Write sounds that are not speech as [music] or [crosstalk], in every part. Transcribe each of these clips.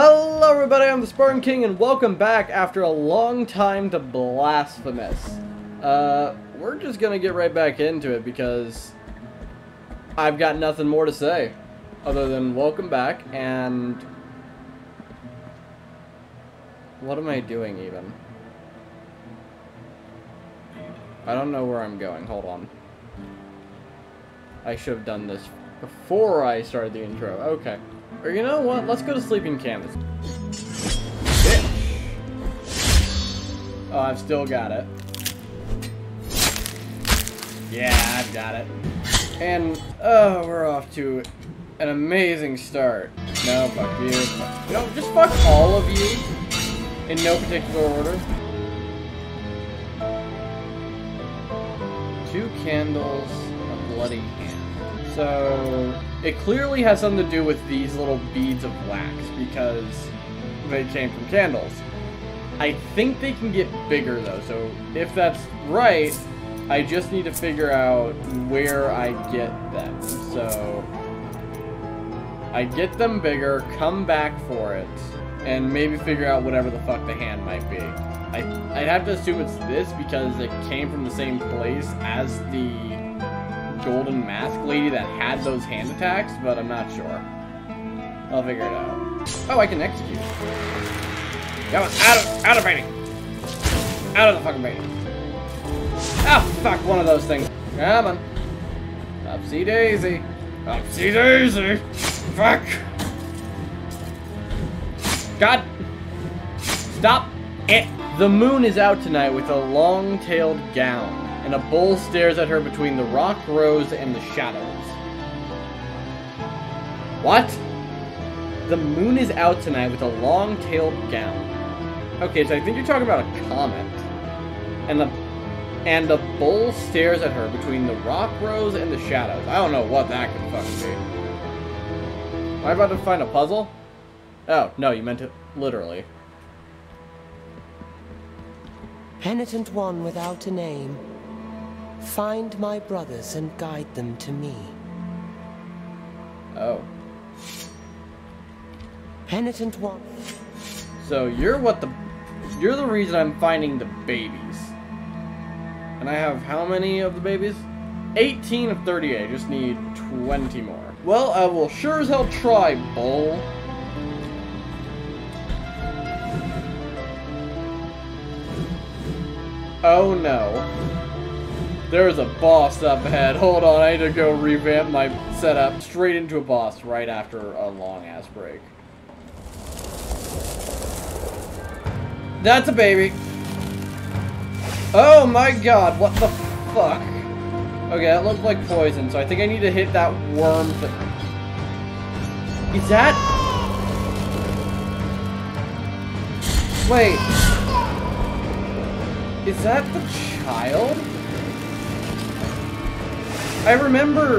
Hello everybody, I'm the Spartan King and welcome back after a long time to Blasphemous. Uh, we're just gonna get right back into it because I've got nothing more to say other than welcome back and... What am I doing even? I don't know where I'm going, hold on. I should have done this before I started the intro, okay. Or you know what? Let's go to Sleeping Canvas. Oh, I've still got it. Yeah, I've got it. And, oh, we're off to an amazing start. No, fuck you. No, just fuck all of you. In no particular order. Two candles, a bloody hand. So, it clearly has something to do with these little beads of wax because they came from candles. I think they can get bigger though, so if that's right, I just need to figure out where I get them. So I get them bigger, come back for it, and maybe figure out whatever the fuck the hand might be. I, I'd have to assume it's this because it came from the same place as the golden mask lady that had those hand attacks, but I'm not sure. I'll figure it out. Oh, I can execute. Come on, out of, out of painting. Out of the fucking painting. Oh, ah, fuck, one of those things. Come on. Upsy daisy. Upsy daisy. Fuck. God. Stop it. The moon is out tonight with a long-tailed gown and a bull stares at her between the rock rose and the shadows. What? The moon is out tonight with a long-tailed gown. Okay, so I think you're talking about a comet. And the and the bull stares at her between the rock rose and the shadows. I don't know what that could fucking be. Am I about to find a puzzle? Oh, no, you meant it literally. Penitent one without a name, Find my brothers and guide them to me. Oh. Penitent one. So you're what the... You're the reason I'm finding the babies. And I have how many of the babies? 18 of 38. I just need 20 more. Well, I will sure as hell try, bull. Oh no. There's a boss up ahead. [laughs] Hold on, I need to go revamp my setup. Straight into a boss right after a long-ass break. That's a baby. Oh my god, what the fuck? Okay, that looked like poison, so I think I need to hit that worm thing. Is that... Wait. Is that the child? I remember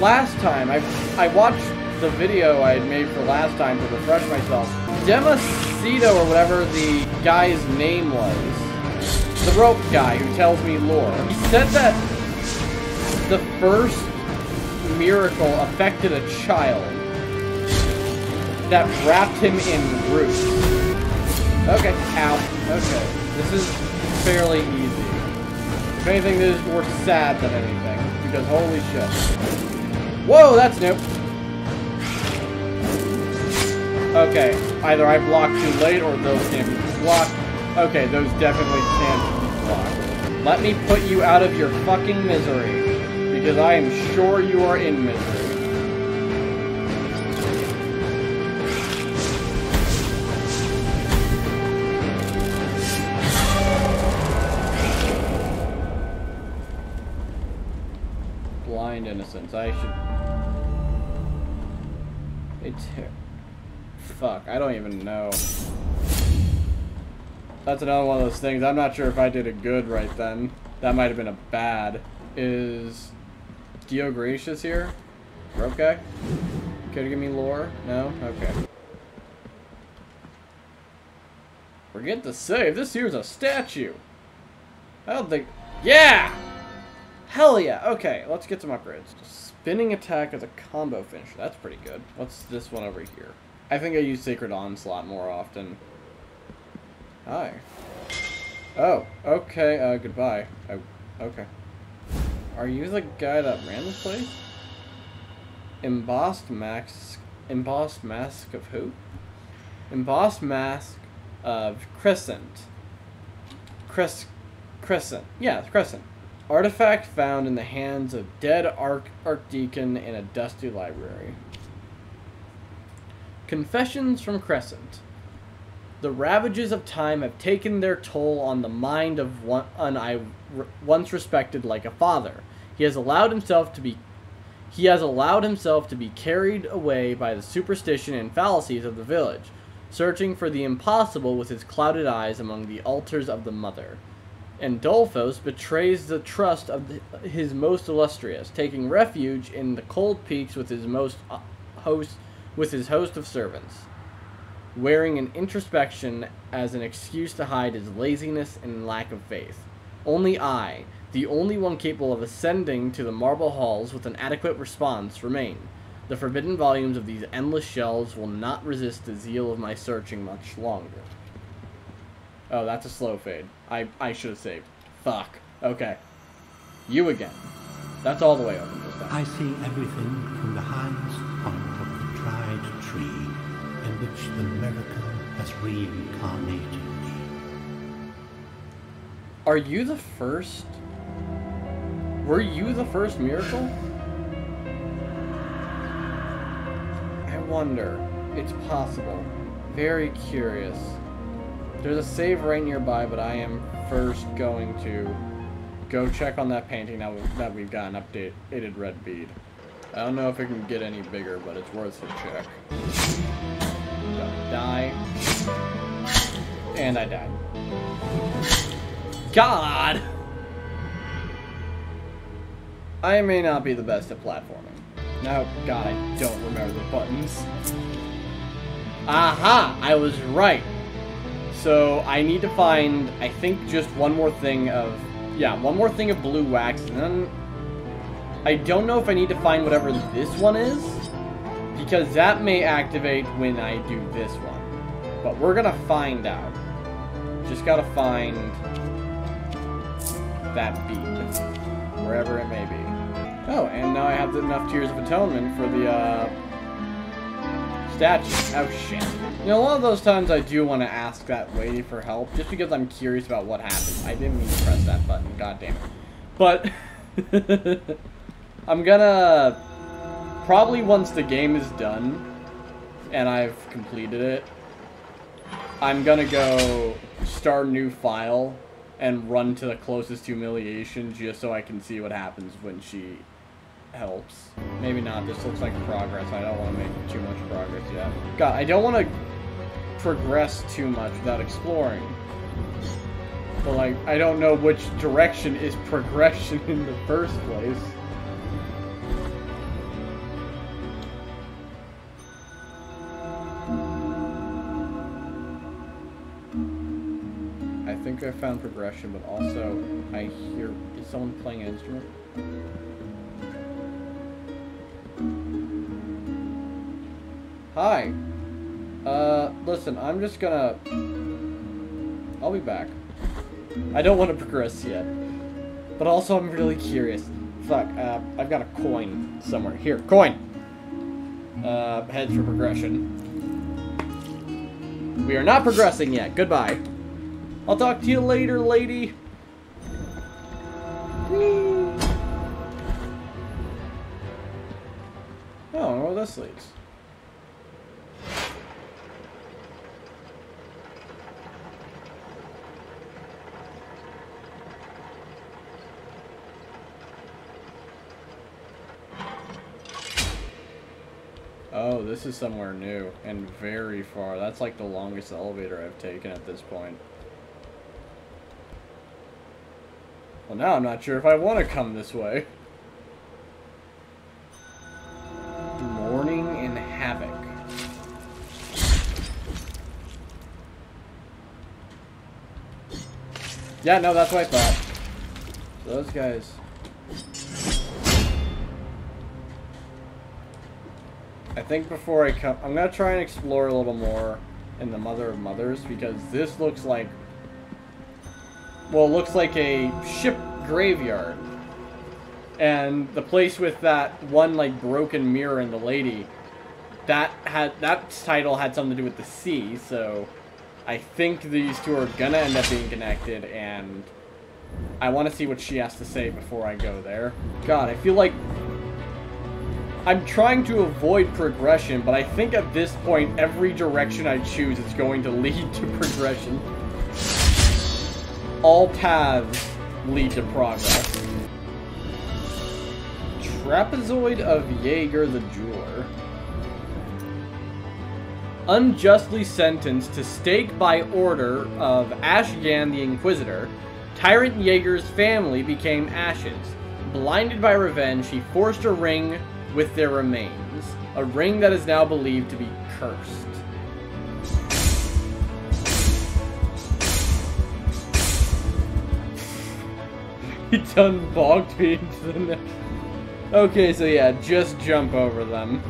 last time, I, I watched the video I had made for last time to refresh myself. Demasido, or whatever the guy's name was, the rope guy who tells me lore, he said that the first miracle affected a child that wrapped him in roots. Okay, ow. Okay, this is fairly easy. If anything, this is more sad than anything because holy shit. Whoa, that's new. Okay, either I blocked too late or those can't be blocked. Okay, those definitely can't be blocked. Let me put you out of your fucking misery, because I am sure you are in misery. I should... It's... Fuck, I don't even know. That's another one of those things. I'm not sure if I did a good right then. That might have been a bad. Is Deogracias here? Rope guy? Care to give me lore? No? Okay. Forget to save. This here's a statue. I don't think... Yeah! Hell yeah! Okay, let's get some upgrades. Spinning attack as a combo finisher. That's pretty good. What's this one over here? I think I use Sacred Onslaught more often. Hi. Oh, okay, uh, goodbye. Oh, okay. Are you the guy that ran this place? Embossed mask... Embossed mask of who? Embossed mask of Crescent. Cres... Crescent. Yeah, Crescent. Artifact found in the hands of dead Arch Archdeacon in a dusty library. Confessions from Crescent. The ravages of time have taken their toll on the mind of one I once respected like a father. He has allowed himself to be he has allowed himself to be carried away by the superstition and fallacies of the village, searching for the impossible with his clouded eyes among the altars of the mother. And Dolphos betrays the trust of his most illustrious, taking refuge in the cold peaks with his most uh, host with his host of servants, wearing an introspection as an excuse to hide his laziness and lack of faith. Only I, the only one capable of ascending to the marble halls with an adequate response, remain. The forbidden volumes of these endless shelves will not resist the zeal of my searching much longer. Oh, that's a slow fade. I, I should have saved. Fuck. Okay. You again. That's all the way open this time. I see everything from the highest point of the tried tree in which the miracle has reincarnated me. Are you the first? Were you the first miracle? I wonder. It's possible. Very curious. There's a save right nearby, but I am first going to go check on that painting now that we've got an updated red bead. I don't know if it can get any bigger, but it's worth a check. die. And I died. God! I may not be the best at platforming. Now, God, I don't remember the buttons. Aha! I was right. So I need to find, I think, just one more thing of, yeah, one more thing of blue wax, and then I don't know if I need to find whatever this one is, because that may activate when I do this one. But we're gonna find out. Just gotta find that bead, wherever it may be. Oh, and now I have enough Tears of Atonement for the, uh, statue. Oh, shit. You know, a lot of those times I do want to ask that lady for help, just because I'm curious about what happened. I didn't mean to press that button, god damn it. But, [laughs] I'm gonna, probably once the game is done, and I've completed it, I'm gonna go start new file and run to the closest humiliation just so I can see what happens when she helps. Maybe not. This looks like progress. I don't want to make too much progress yet. God, I don't want to progress too much without exploring. But, like, I don't know which direction is [laughs] progression in the first place. I think I found progression, but also I hear... Is someone playing an instrument? Hi. Uh, listen, I'm just gonna... I'll be back. I don't want to progress yet. But also, I'm really curious. Fuck, uh, I've got a coin somewhere. Here, coin! Uh, heads for progression. We are not progressing yet. Goodbye. I'll talk to you later, lady. Whee! Oh, where this leads. Oh, this is somewhere new and very far. That's like the longest elevator I've taken at this point. Well, now I'm not sure if I want to come this way. Mourning in Havoc. Yeah, no, that's what I thought. Those guys... I think before I come, I'm gonna try and explore a little more in the Mother of Mothers because this looks like, well, looks like a ship graveyard. And the place with that one like broken mirror and the lady, that had that title had something to do with the sea. So I think these two are gonna end up being connected, and I want to see what she has to say before I go there. God, I feel like I'm trying to avoid progression, but I think at this point, every direction I choose is going to [laughs] lead to progression. All paths lead to progress. Trapezoid of Jaeger the Jeweler. Unjustly sentenced to stake by order of Ashgan the Inquisitor, Tyrant Jaeger's family became ashes. Blinded by revenge, he forced a ring with their remains, a ring that is now believed to be cursed. [laughs] he done bogged me into the neck. Okay, so yeah, just jump over them.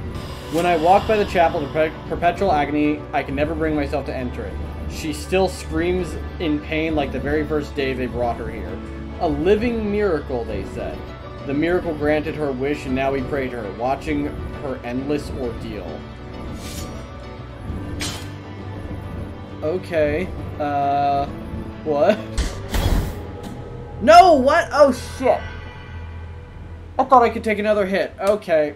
When I walk by the chapel to per perpetual agony, I can never bring myself to enter it. She still screams in pain like the very first day they brought her here. A living miracle, they said. The miracle granted her wish, and now we pray to her, watching her endless ordeal. Okay. Uh. What? No! What? Oh, shit! I thought I could take another hit. Okay.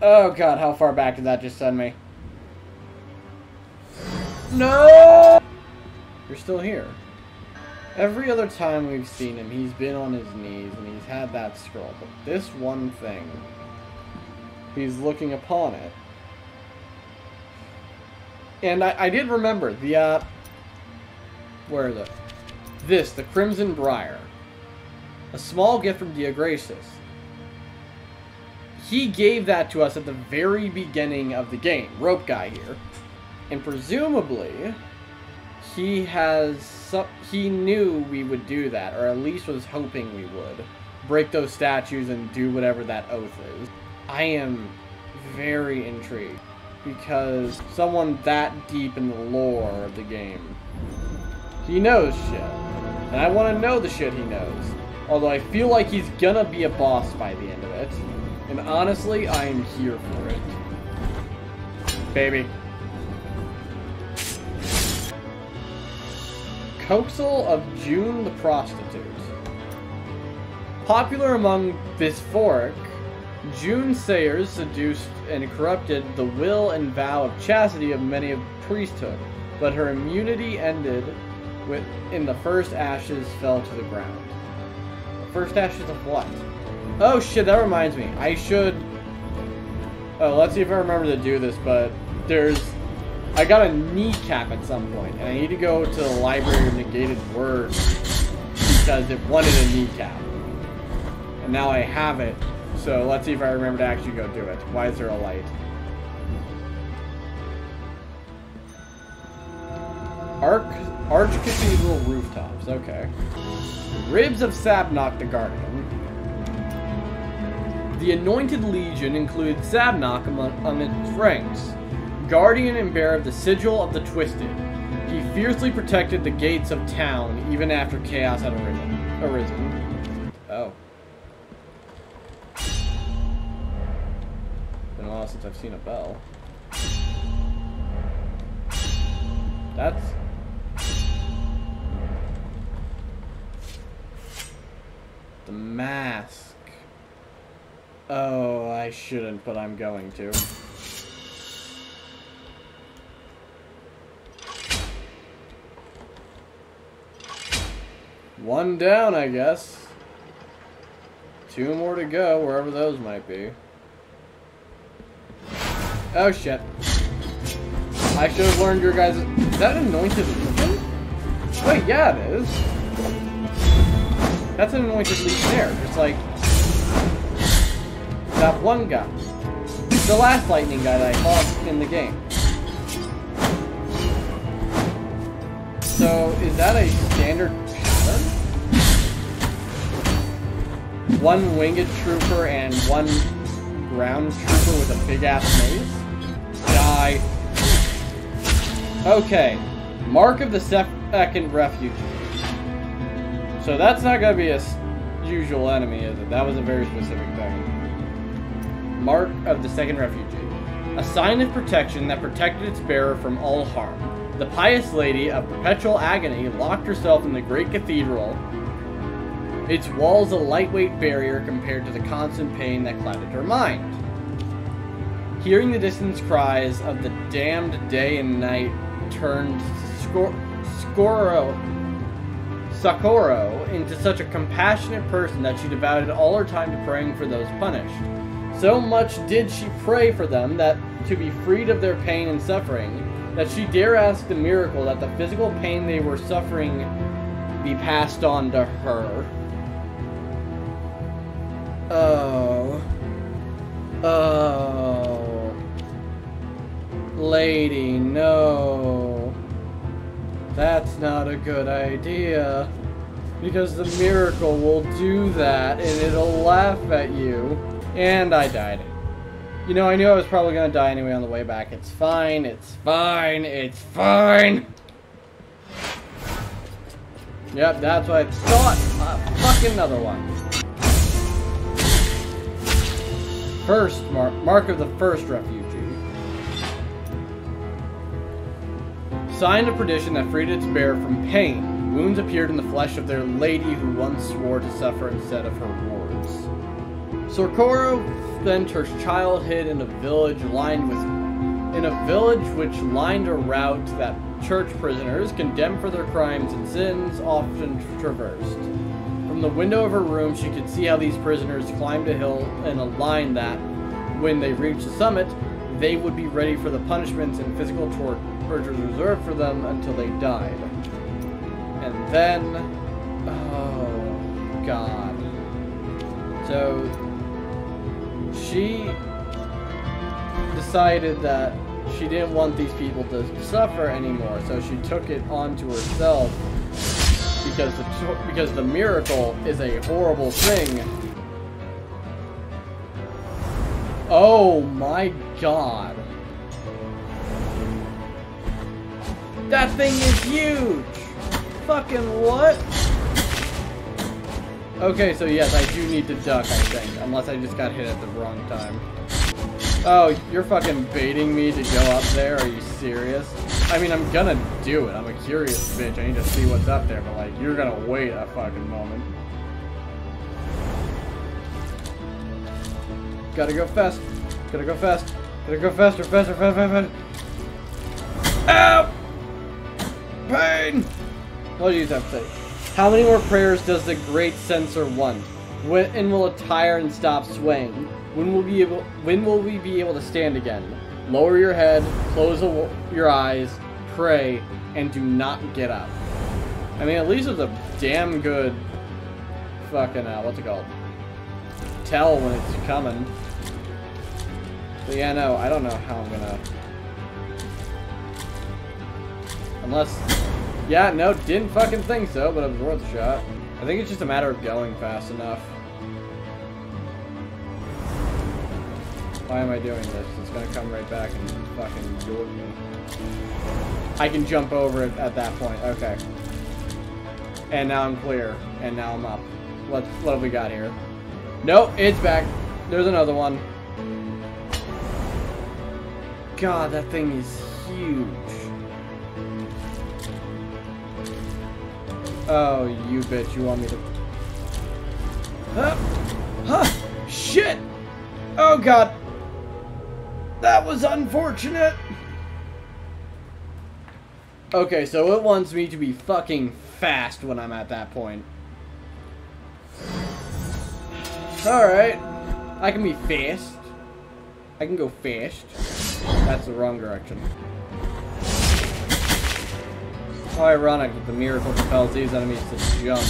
Oh, God, how far back did that just send me? No! You're still here. Every other time we've seen him, he's been on his knees and he's had that scroll. But this one thing, he's looking upon it. And I, I did remember the, uh, where is it? This, the Crimson Briar. A small gift from Deogracias. He gave that to us at the very beginning of the game, Rope Guy here. And presumably, he has some, he knew we would do that, or at least was hoping we would. Break those statues and do whatever that oath is. I am very intrigued because someone that deep in the lore of the game, he knows shit. And I want to know the shit he knows. Although I feel like he's gonna be a boss by the end of it. And honestly, I am here for it. Baby. Coxal of June the Prostitute. Popular among bishopric, June Sayers seduced and corrupted the will and vow of chastity of many of priesthood, but her immunity ended with in the first ashes fell to the ground. The first ashes of what? Oh shit, that reminds me. I should... Oh, let's see if I remember to do this, but there's I got a kneecap at some point, and I need to go to the library of negated words because it wanted a kneecap. And now I have it, so let's see if I remember to actually go do it. Why is there a light? Arch, Arch Cathedral rooftops, okay. Ribs of Sabnok the Guardian. The Anointed Legion includes Sabnok among, among its ranks guardian and bearer of the sigil of the Twisted. He fiercely protected the gates of town even after chaos had arisen. arisen. Oh. Been a while since I've seen a bell. That's... The mask. Oh, I shouldn't, but I'm going to. One down, I guess. Two more to go, wherever those might be. Oh, shit. I should have learned your guys' Is that anointed legion? Wait, yeah, it is. That's an anointed legionnaire. It's like... That one guy. The last lightning guy that I fought in the game. So, is that a standard one winged trooper and one ground trooper with a big ass mace? Die. Okay. Mark of the second refugee. So that's not gonna be a usual enemy, is it? That was a very specific thing. Mark of the second refugee. A sign of protection that protected its bearer from all harm. The pious lady of perpetual agony locked herself in the great cathedral its walls a lightweight barrier compared to the constant pain that clouded her mind. Hearing the distant cries of the damned day and night turned Scor Socorro into such a compassionate person that she devoted all her time to praying for those punished. So much did she pray for them that to be freed of their pain and suffering, that she dare ask the miracle that the physical pain they were suffering be passed on to her. Oh. Oh. Lady, no. That's not a good idea. Because the miracle will do that and it'll laugh at you. And I died. You know, I knew I was probably gonna die anyway on the way back. It's fine, it's fine, it's fine! Yep, that's what I thought. Uh, fucking another one. First mark, mark of the first refugee. Sign of perdition that freed its bearer from pain. Wounds appeared in the flesh of their lady who once swore to suffer instead of her wards. Socorro spent her childhood in a village lined with in a village which lined a route that church prisoners, condemned for their crimes and sins, often traversed. From the window of her room, she could see how these prisoners climbed a hill in a line that, when they reached the summit, they would be ready for the punishments and physical tortures reserved for them until they died. And then, oh god. So, she decided that she didn't want these people to suffer anymore, so she took it onto herself because the because the miracle is a horrible thing. Oh my god. That thing is huge! Fucking what? Okay, so yes, I do need to duck, I think. Unless I just got hit at the wrong time. Oh, you're fucking baiting me to go up there? Are you serious? I mean, I'm gonna do it. I'm a curious bitch. I need to see what's up there, but like, you're gonna wait a fucking moment. Gotta go fast. Gotta go fast. Gotta go faster, faster, faster, faster. Ow! Pain! What do you have to say? How many more prayers does the great censer want? When will it tire and stop swaying? When will we be able? When will we be able to stand again? Lower your head, close your eyes, pray, and do not get up. I mean, at least it's a damn good fucking, uh, what's it called? Tell when it's coming. But yeah, no, I don't know how I'm gonna... Unless... Yeah, no, didn't fucking think so, but it was worth a shot. I think it's just a matter of going fast enough. Why am I doing this? It's gonna come right back and fucking york me. I can jump over it at that point. Okay. And now I'm clear. And now I'm up. What, what have we got here? Nope, it's back. There's another one. God, that thing is huge. Oh, you bitch. You want me to... Huh? Huh? Shit! Oh, God. That was unfortunate! Okay, so it wants me to be fucking fast when I'm at that point. Alright. I can be fast. I can go fast. That's the wrong direction. How ironic that the miracle compels these enemies to jump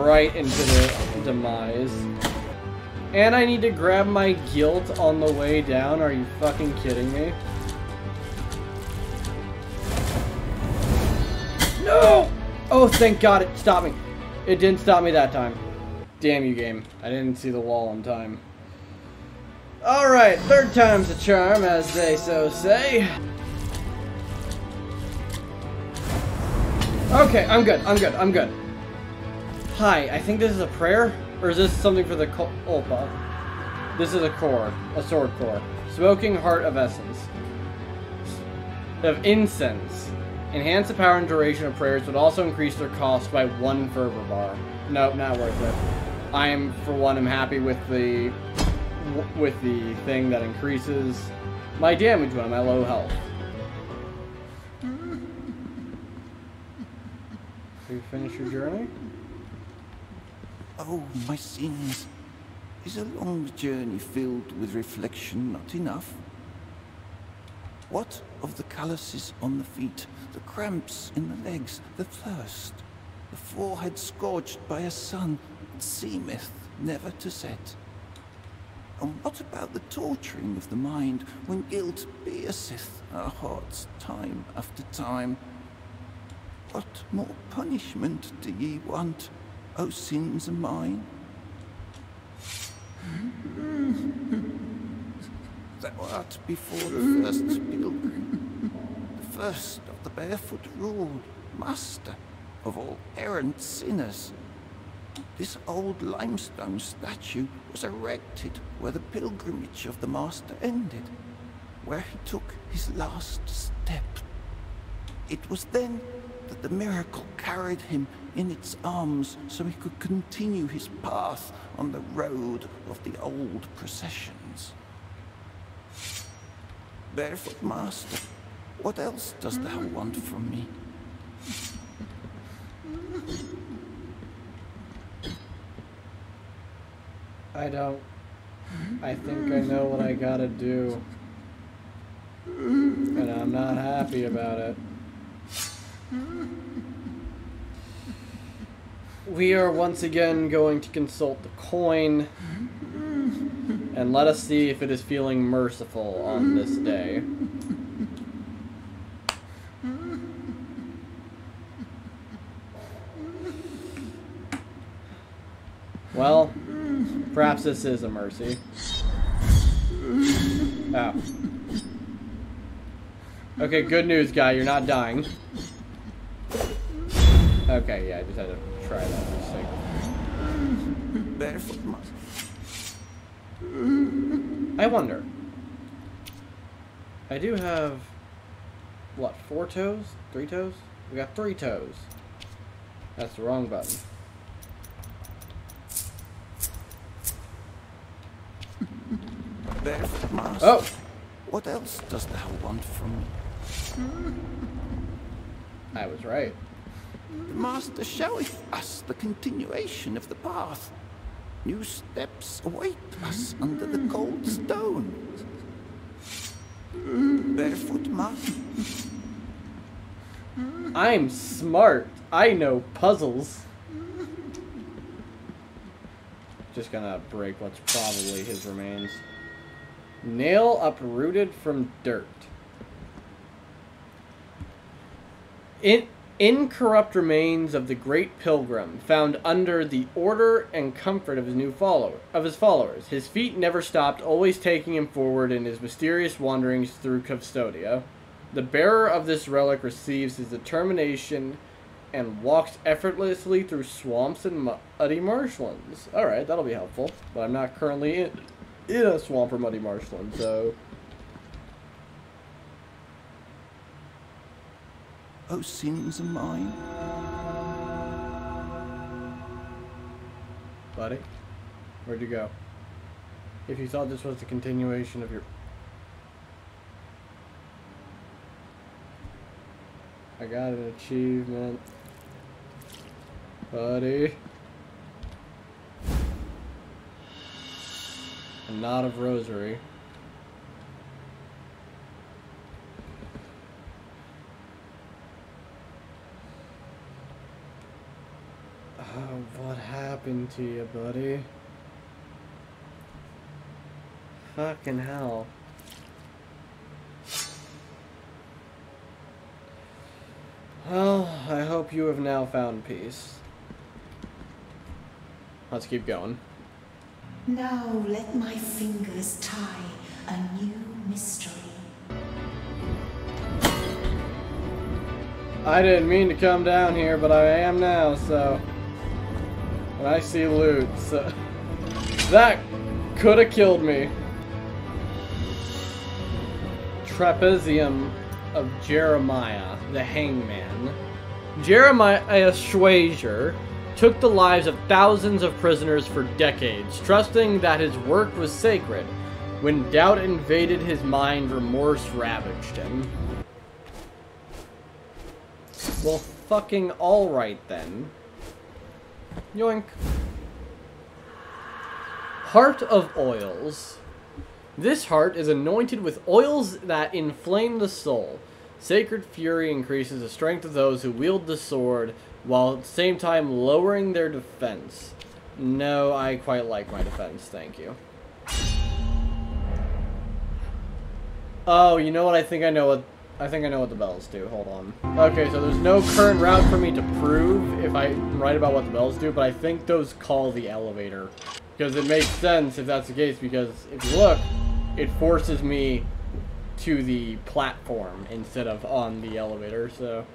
right into their demise. And I need to grab my guilt on the way down. Are you fucking kidding me? No! Oh, thank God it stopped me. It didn't stop me that time. Damn you, game. I didn't see the wall in time. Alright, third time's a charm, as they so say. Okay, I'm good, I'm good, I'm good. Hi, I think this is a prayer? Or is this something for the Olpa? Oh, this is a core, a sword core. Smoking Heart of Essence. Of Incense. Enhance the power and duration of prayers, but also increase their cost by one fervor bar. Nope, not worth it. I am, for one, am happy with the with the thing that increases my damage when I'm at low health. [laughs] you finish your journey? Oh, my sins. Is a long journey filled with reflection not enough? What of the calluses on the feet, the cramps in the legs, the thirst, the forehead scorched by a sun that seemeth never to set? And what about the torturing of the mind when guilt pierceth our hearts time after time? What more punishment do ye want, O sins of mine? Thou art before the first pilgrim, the first of the barefoot rule, master of all errant sinners. This old limestone statue was erected where the pilgrimage of the Master ended, where he took his last step. It was then that the miracle carried him in its arms so he could continue his path on the road of the old processions. Barefoot Master, what else dost thou want from me? I don't. I think I know what I gotta do. And I'm not happy about it. We are once again going to consult the coin. And let us see if it is feeling merciful on this day. Well, Perhaps this is a mercy. Oh. Okay, good news, guy. You're not dying. Okay, yeah, I just had to try that for a second. Barefoot I wonder. I do have, what, four toes? Three toes? We got three toes. That's the wrong button. Barefoot Master. Oh! What else dost thou want from me? I was right. The Master showeth us the continuation of the path. New steps await us under the cold stone. Barefoot Master. I'm smart. I know puzzles. Just gonna break what's probably his remains. Nail uprooted from dirt. In incorrupt remains of the great pilgrim found under the order and comfort of his new follower of his followers. His feet never stopped, always taking him forward in his mysterious wanderings through Custodia. The bearer of this relic receives his determination and walks effortlessly through swamps and muddy marshlands. Alright, that'll be helpful. But I'm not currently in, in a swamp or muddy marshland, so... Oh, sins of mine. Buddy? Where'd you go? If you thought this was the continuation of your... I got an achievement. Buddy. A knot of rosary. What happened to you, buddy? Fucking hell. Well, I hope you have now found peace. Let's keep going. Now let my fingers tie a new mystery. I didn't mean to come down here, but I am now, so... And I see loot, so... [laughs] That could have killed me. Trapezium of Jeremiah, the hangman. Jeremiah Schwager took the lives of thousands of prisoners for decades, trusting that his work was sacred. When doubt invaded his mind, remorse ravaged him. Well, fucking alright then. Yoink. Heart of Oils. This heart is anointed with oils that inflame the soul. Sacred Fury increases the strength of those who wield the sword, while at the same time lowering their defense. No, I quite like my defense, thank you. Oh, you know what? I think I know what I think I know what the bells do. Hold on. Okay, so there's no current route for me to prove if I'm right about what the bells do, but I think those call the elevator. Because it makes sense if that's the case, because if you look, it forces me to the platform instead of on the elevator, so...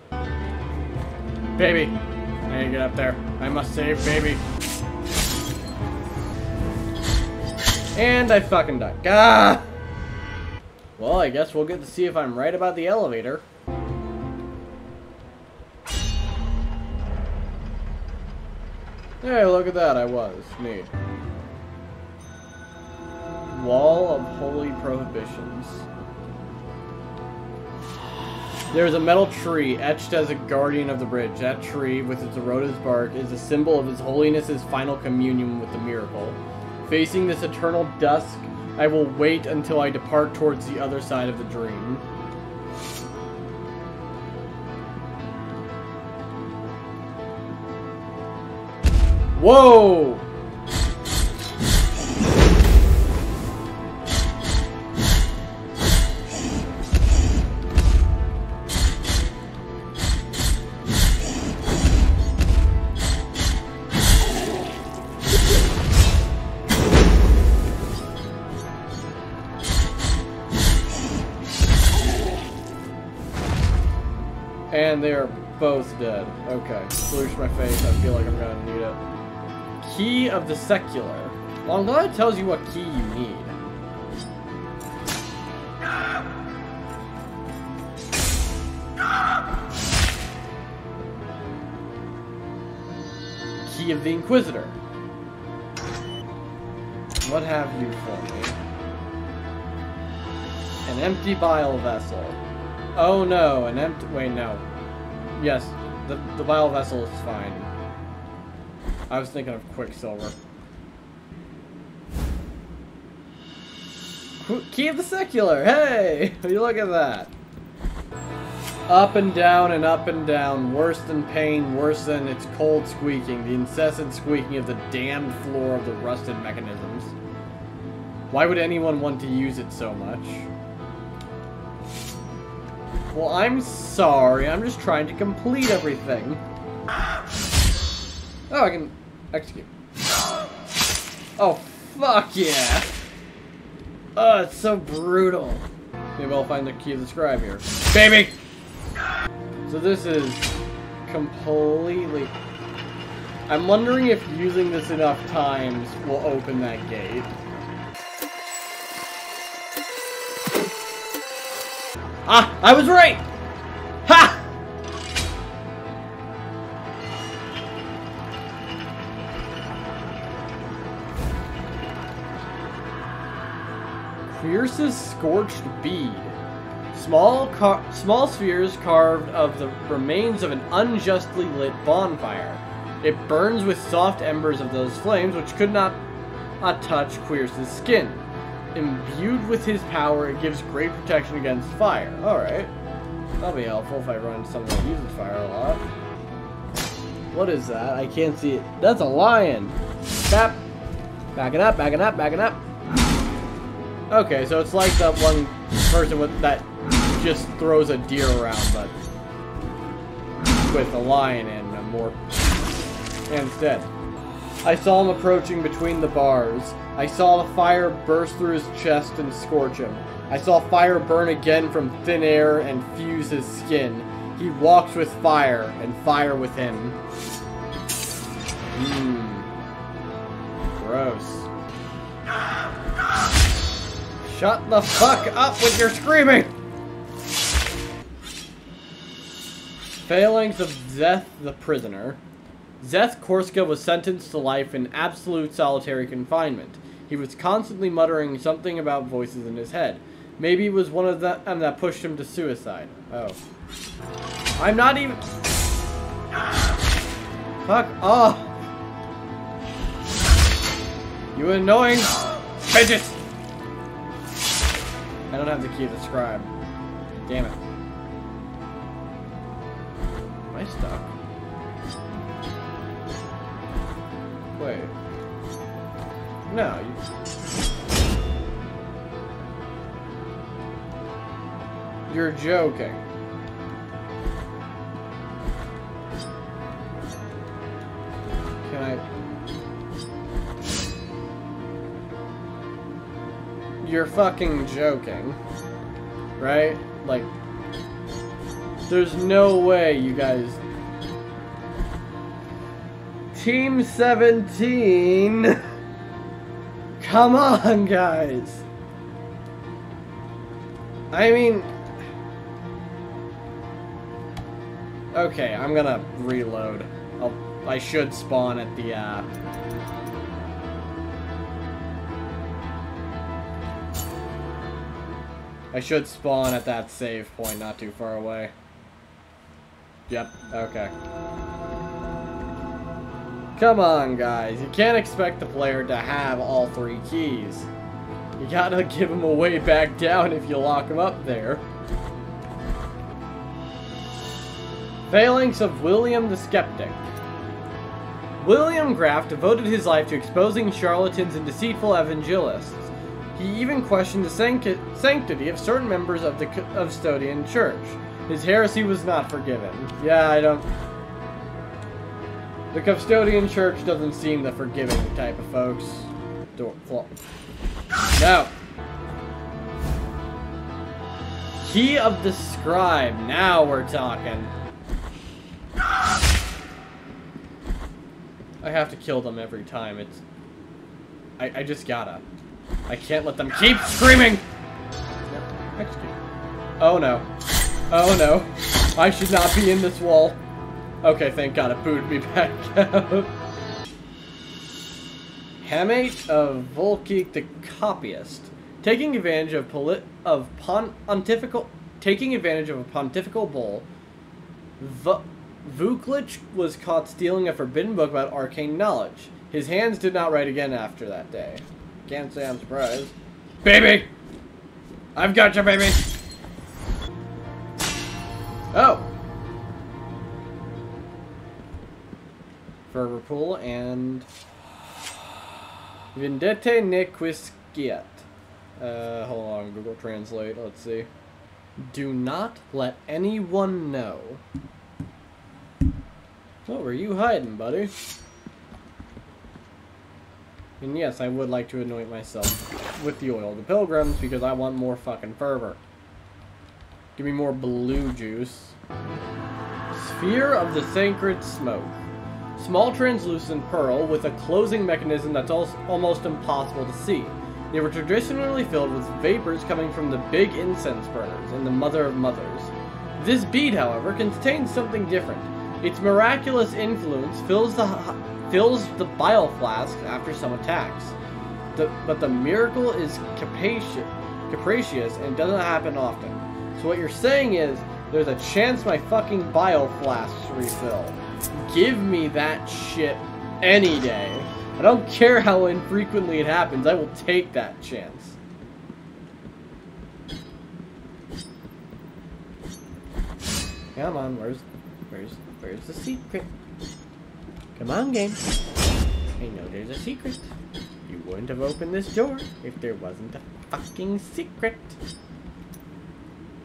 Baby! I need to get up there. I must save baby. And I fucking died. Ah! Well, I guess we'll get to see if I'm right about the elevator. Hey, look at that, I was. Neat. Wall of Holy Prohibitions. There is a metal tree etched as a guardian of the bridge. That tree, with its eroded bark, is a symbol of His Holiness's final communion with the miracle. Facing this eternal dusk, I will wait until I depart towards the other side of the dream. Whoa! Okay. My face. I feel like I'm gonna need it. Key of the Secular. Well, I'm glad it tells you what key you need. Key of the Inquisitor. What have you for me? An empty bile vessel. Oh no, an empty. Wait, no. Yes, the the bile vessel is fine. I was thinking of Quicksilver. Key of the Secular. Hey, [laughs] you look at that. Up and down and up and down, worse than pain, worse than its cold squeaking, the incessant squeaking of the damned floor of the rusted mechanisms. Why would anyone want to use it so much? Well, I'm sorry. I'm just trying to complete everything. Oh, I can execute. Oh, fuck yeah. Oh, it's so brutal. Maybe I'll find the key of the scribe here. Baby! So this is completely... I'm wondering if using this enough times will open that gate. Ah, I was right! Ha! Quirce's Scorched Bead. Small, small spheres carved of the remains of an unjustly lit bonfire. It burns with soft embers of those flames which could not, not touch Quirce's skin. Imbued with his power, it gives great protection against fire. Alright. That'll be helpful if I run into someone that uses fire a lot. What is that? I can't see it. That's a lion! Bap! Backing up, backing up, backing up. Okay, so it's like that one person with that just throws a deer around, but with a lion and a more... Dead. I saw him approaching between the bars. I saw the fire burst through his chest and scorch him. I saw fire burn again from thin air and fuse his skin. He walks with fire, and fire with him. Mmm. Gross. Shut the fuck up with your screaming! Phalanx of Zeth the Prisoner. Zeth Korska was sentenced to life in absolute solitary confinement. He was constantly muttering something about voices in his head. Maybe it was one of them that pushed him to suicide. Oh. I'm not even... Fuck off! You annoying fidget! I don't have the key to the scribe. Damn it. Am I stuck? No, you... You're joking. Can I... You're fucking joking. Right? Like... There's no way you guys... Team 17! [laughs] Come on, guys! I mean... Okay, I'm gonna reload. I'll, I should spawn at the, uh... I should spawn at that save point not too far away. Yep, okay. Come on, guys. You can't expect the player to have all three keys. You gotta [laughs] give him a way back down if you lock him up there. Phalanx of William the Skeptic. William Graff devoted his life to exposing charlatans and deceitful evangelists. He even questioned the sanct sanctity of certain members of the Custodian Church. His heresy was not forgiven. Yeah, I don't... The Custodian Church doesn't seem the forgiving type of folks. Door, floor. No! Key of the Scribe. Now we're talking. I have to kill them every time. It's... I, I just gotta. I can't let them keep screaming! Oh no. Oh no. I should not be in this wall. Okay, thank god it booted me back out. Hamate of Volkik the Copyist. Taking advantage of polit of pontifical taking advantage of a pontifical bull, v Vuklich was caught stealing a forbidden book about arcane knowledge. His hands did not write again after that day. Can't say I'm surprised. Baby! I've got you, baby! Oh! Fervor Pool and... Vendette ne quisquiet. Uh, hold on, Google Translate, let's see. Do not let anyone know. What were you hiding, buddy? And yes, I would like to anoint myself with the oil of the pilgrims because I want more fucking fervor. Give me more blue juice. Sphere of the Sacred Smoke. Small translucent pearl with a closing mechanism that's almost impossible to see. They were traditionally filled with vapors coming from the big incense burners and the Mother of Mothers. This bead, however, contains something different. Its miraculous influence fills the fills the bile flask after some attacks. The, but the miracle is capacious, capricious and doesn't happen often. So what you're saying is, there's a chance my fucking bile flasks refill. Give me that shit any day. I don't care how infrequently it happens, I will take that chance. Come on, where's, where's, where's the secret? Come on, game. I know there's a secret. You wouldn't have opened this door if there wasn't a fucking secret.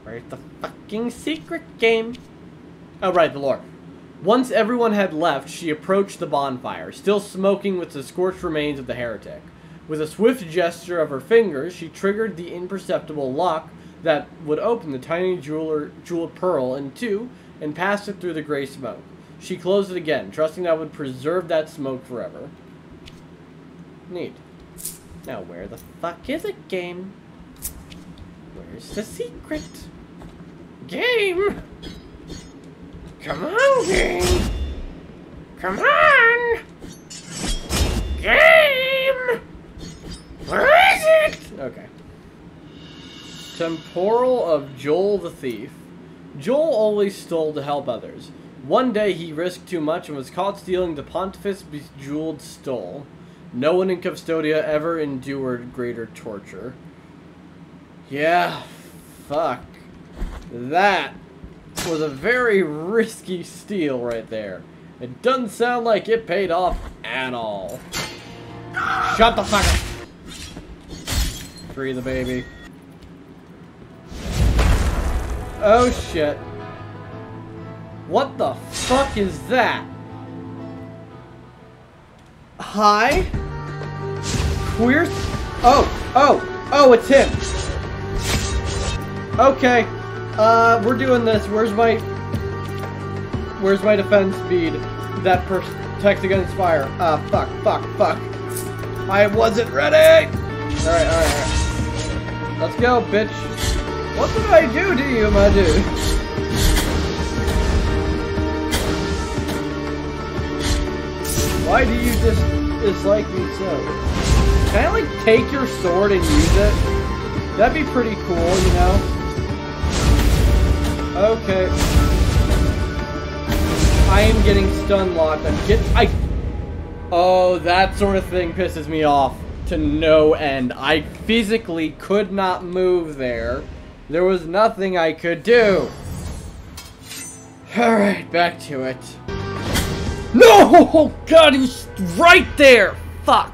Where's the fucking secret game? Oh, right, the lore. Once everyone had left, she approached the bonfire, still smoking with the scorched remains of the heretic. With a swift gesture of her fingers, she triggered the imperceptible lock that would open the tiny jeweler, jeweled pearl in two and passed it through the gray smoke. She closed it again, trusting that would preserve that smoke forever. Neat. Now, where the fuck is it, game? Where's the secret? Game! Come on, game! Come on! Game! Where is it? Okay. Temporal of Joel the Thief. Joel always stole to help others. One day he risked too much and was caught stealing the Pontifex bejeweled stole. No one in Custodia ever endured greater torture. Yeah, fuck. That was a very risky steal right there. It doesn't sound like it paid off at all. Shut the fuck up! Free the baby. Oh shit. What the fuck is that? Hi? Queer? Oh, oh, oh, it's him. Okay. Uh, we're doing this. Where's my... Where's my defense speed? that protects against fire? Ah, uh, fuck, fuck, fuck. I wasn't ready! Alright, alright, alright. Let's go, bitch. What did I do to you, my dude? Why do you just dislike me so? Can I, like, take your sword and use it? That'd be pretty cool, you know? Okay. I am getting stun locked. I'm get I Oh, that sort of thing pisses me off to no end. I physically could not move there. There was nothing I could do. Alright, back to it. No! Oh god, he was right there! Fuck.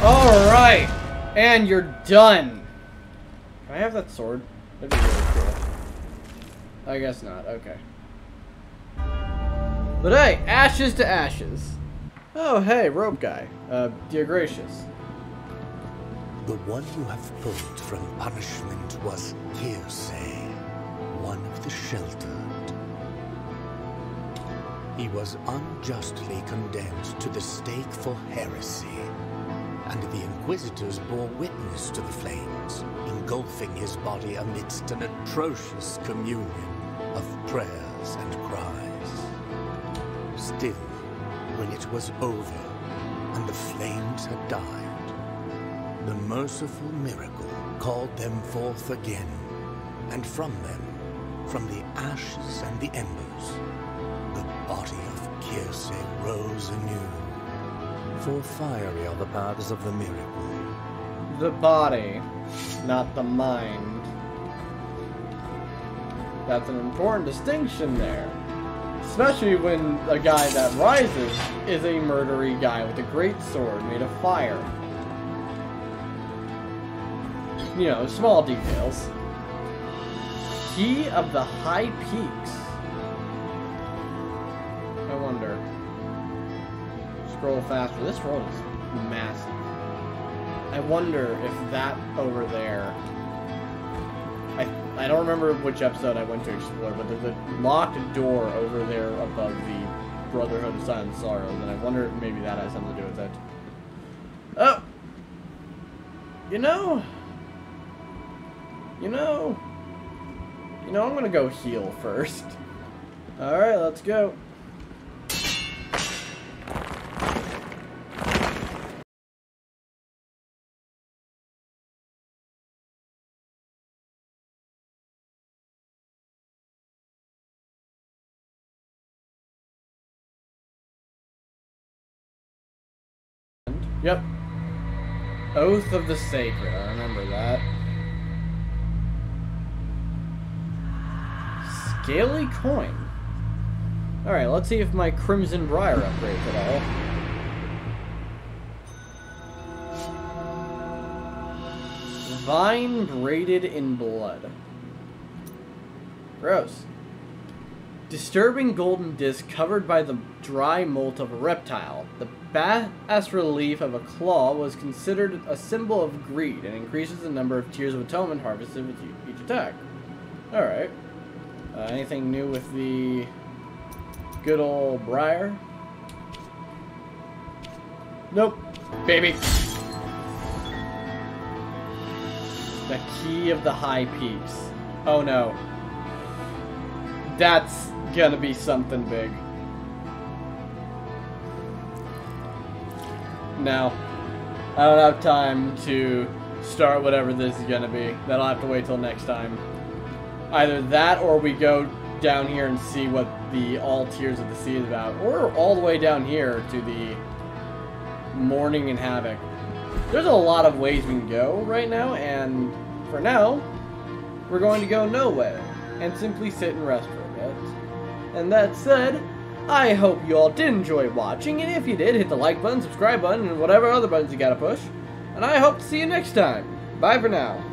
Alright. And you're done. Can I have that sword? I guess not. Okay. But hey, ashes to ashes. Oh, hey, rope guy. Uh, Deogracias. The one you have pulled from punishment was Quirce, one of the sheltered. He was unjustly condemned to the stake for heresy, and the Inquisitors bore witness to the flames, engulfing his body amidst an atrocious communion of prayers and cries. Still, when it was over and the flames had died, the merciful miracle called them forth again, and from them, from the ashes and the embers, the body of Quirce rose anew. For fiery are the paths of the miracle. The body, not the mind. That's an important distinction there. Especially when a guy that rises is a murdery guy with a great sword made of fire. You know, small details. Key of the High Peaks. I wonder. Scroll faster. This road is massive. I wonder if that over there I don't remember which episode I went to explore, but there's a locked door over there above the Brotherhood of Silent Sorrows, and I wonder if maybe that has something to do with it. Oh! You know... You know... You know, I'm gonna go heal first. Alright, let's go. Yep. Oath of the Sacred. I remember that. Scaly coin. Alright, let's see if my Crimson Briar upgrades at all. Vine braided in blood. Gross. Disturbing golden disc covered by the dry molt of a reptile. The bas relief of a claw was considered a symbol of greed and increases the number of tears of atonement harvested with each attack. Alright. Uh, anything new with the good old Briar? Nope. Baby. The key of the high peaks. Oh no. That's gonna be something big. Now, I don't have time to start whatever this is gonna be. That'll have to wait till next time. Either that or we go down here and see what the All Tears of the Sea is about. Or all the way down here to the Mourning and Havoc. There's a lot of ways we can go right now, and for now, we're going to go nowhere and simply sit and rest. And that said, I hope you all did enjoy watching, and if you did, hit the like button, subscribe button, and whatever other buttons you gotta push. And I hope to see you next time. Bye for now.